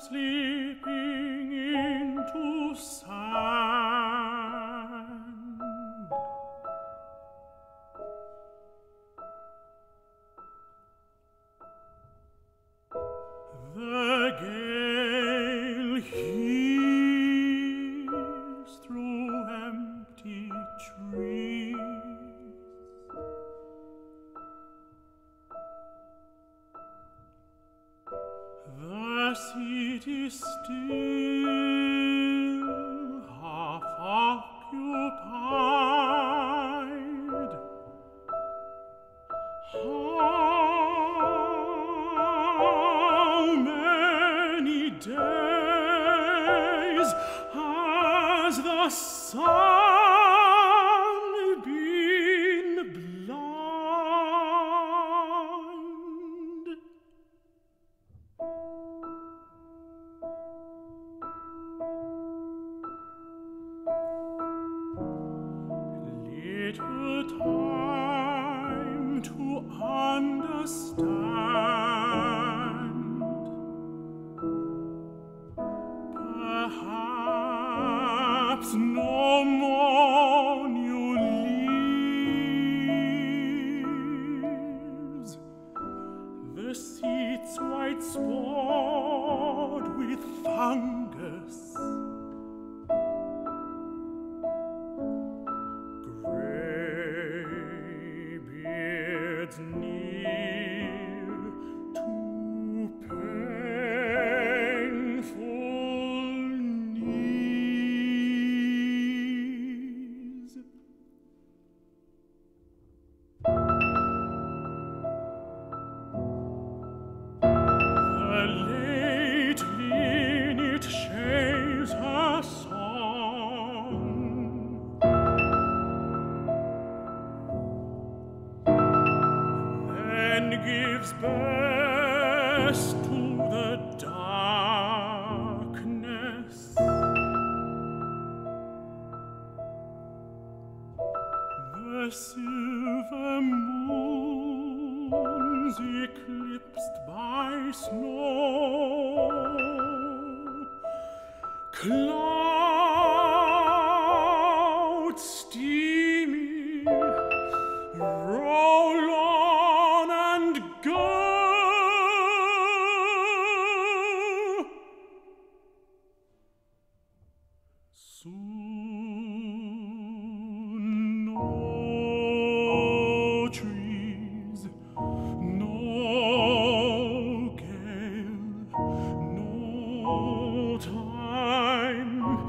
sleeping into sound. City still half occupied. How many days has the sun The seats white spot with fungus. best to the darkness. The silver moon's eclipsed by snow. Clouds time.